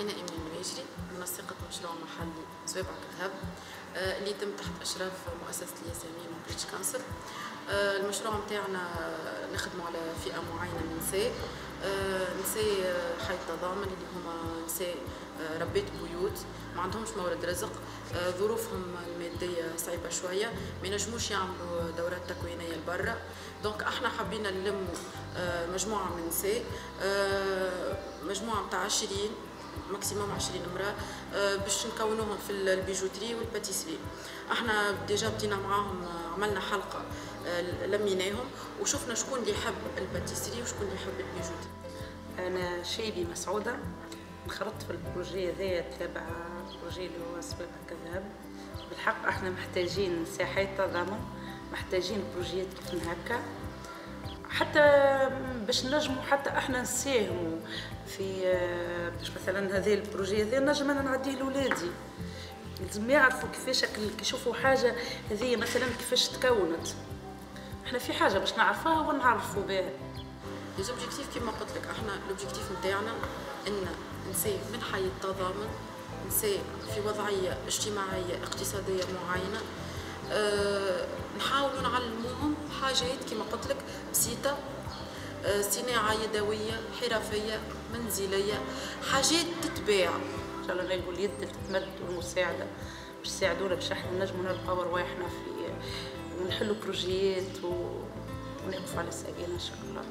أنا إيمان الماجري منسقة مشروع محلي صوابعك ذهب آه، اللي يتم تحت إشراف مؤسسة الياسمين و British Council آه، المشروع متاعنا نخدموا على فئة معينة من النساء آه، نساء حي التضامن اللي هما نساء ربات بيوت ما عندهمش مورد رزق. ظروفهم المادية صعيبة شوية ما ينجموش يعملوا دورات تكوينية لبرا. donc إحنا حبينا نلموا مجموعة من نساء مجموعة متاع 20 maximum 20 امرأة آه، باش نكونوهم في ال bijouterie وال pâtisserie. إحنا déjà بدينا معاهم آه، عملنا حلقة آه، لميناهم وشفنا شكون اللي يحب ال pâtisserie وشكون اللي يحب ال bijouterie. أنا شيبي مسعودة انخرطت في ال projet هذايا تابع projet اللي هو صوابعك ذهب بالحق إحنا محتاجين نساء حي تضامن محتاجين بروجيات كيف هكا. حتى باش نجموا حتى إحنا نساهموا في باش مثلا هذا ال projet هذا نجم أنا نعديه لولادي. لازم يعرفوا كيفاش يشوفوا حاجة هذه مثلا كيفاش تكونت. إحنا في حاجة باش نعرفوها ونعرفوا بها. les objectifs كيما قلت لك إحنا l'objectif نتاعنا إن نساء من حي التضامن نساء في وضعية اجتماعية اقتصادية معينة أه حاجات كما قلت لك بسيطة أه صناعه يدوية حرفية منزلية حاجات تتباع. إن شاء الله نقول اليد تتمد والمساعده باش يساعدونا باش إحنا نجموا نلقاو رواحنا في ونحلوا بروجيات ونقفوا على ساقينا إن شاء الله.